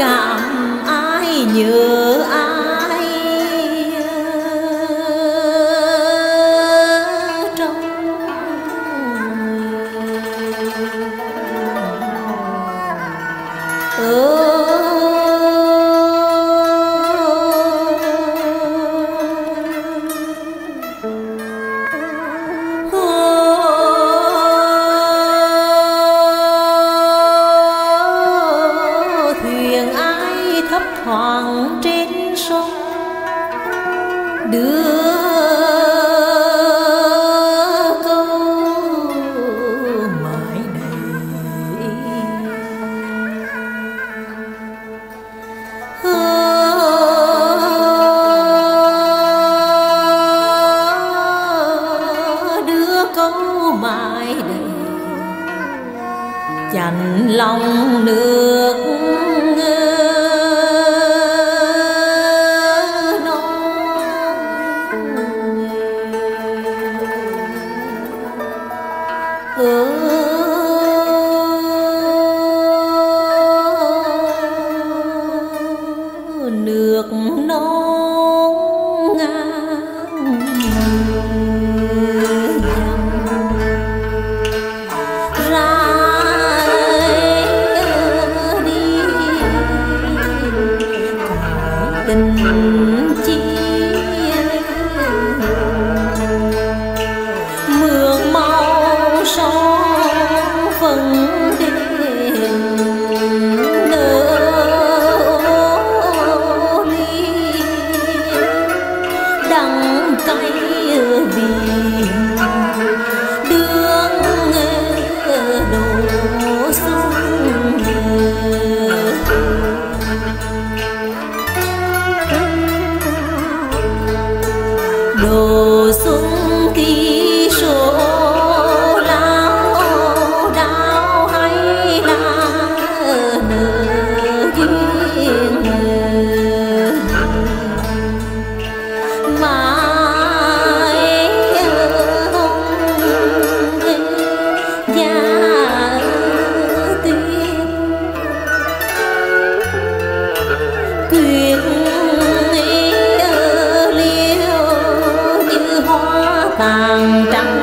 cảm ai nhớ tàn trắng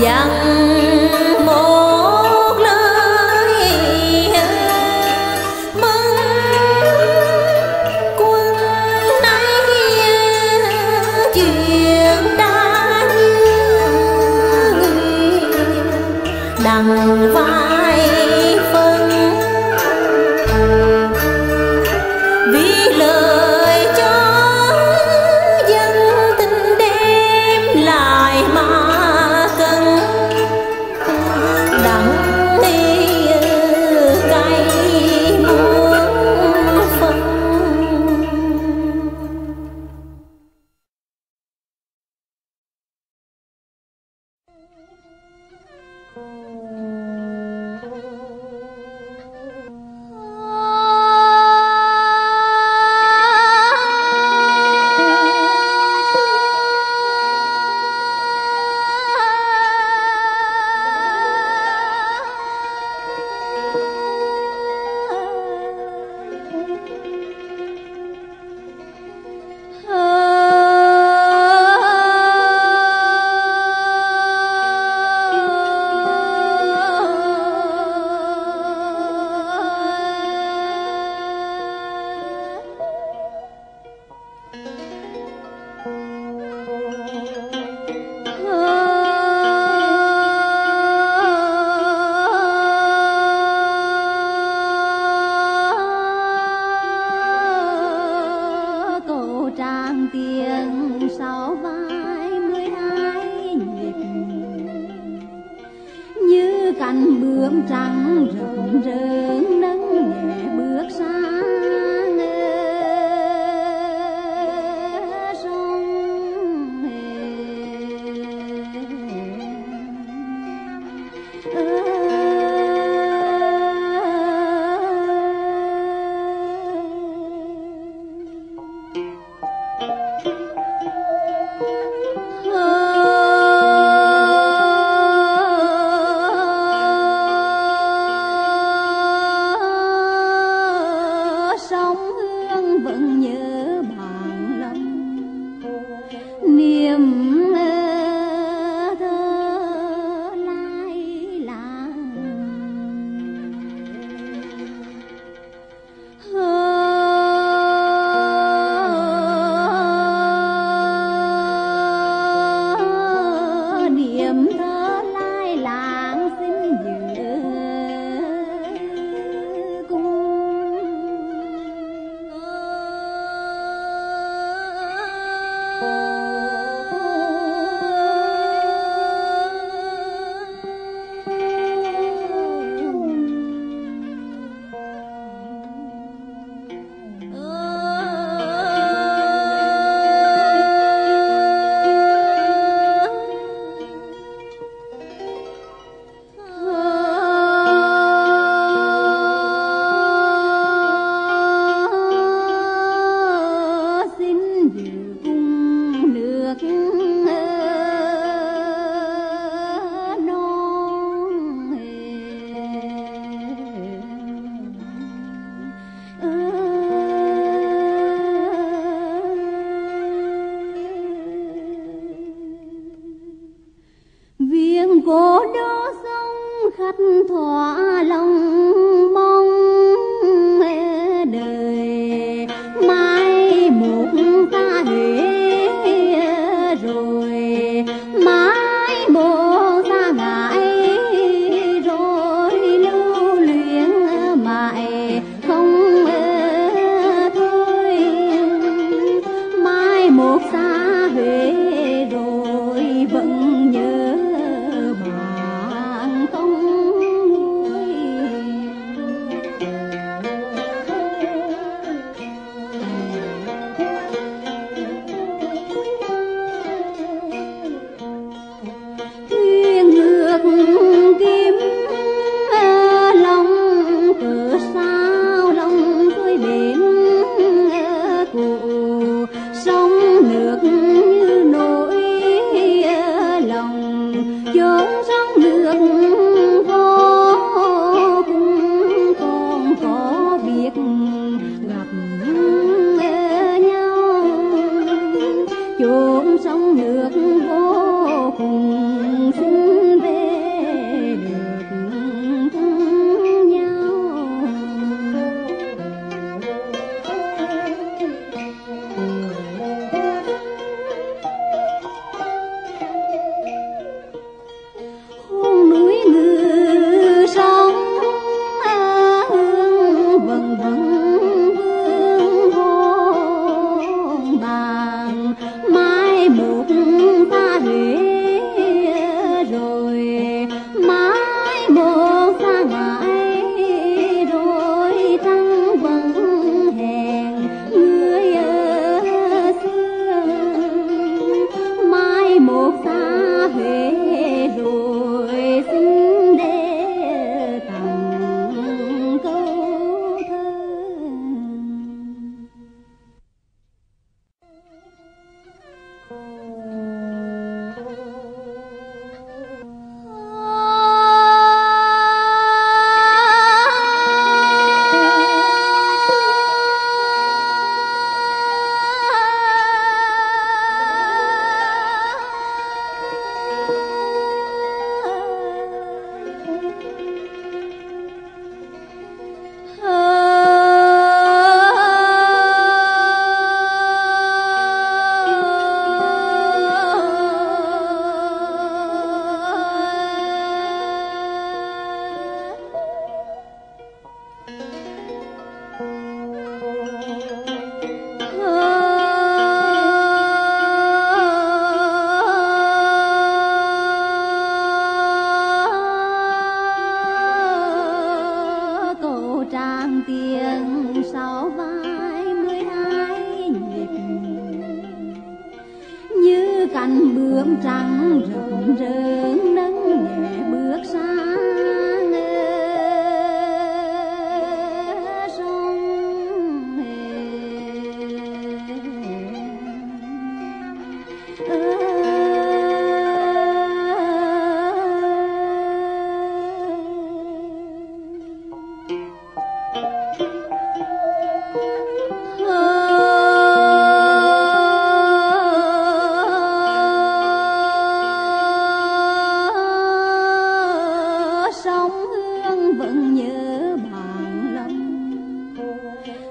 想 xanh bướm trắng rực rỡ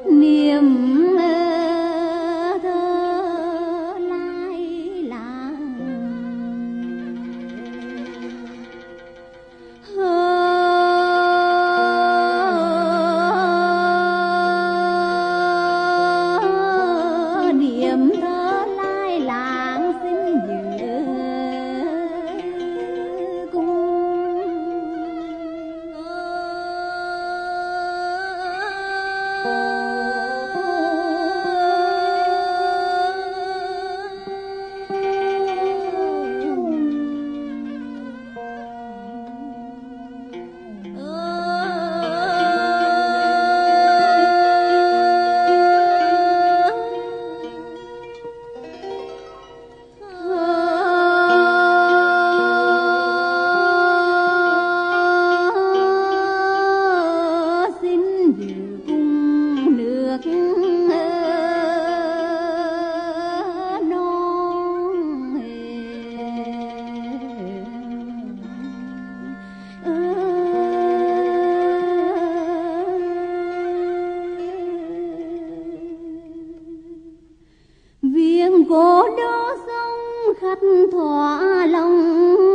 ni thỏa lòng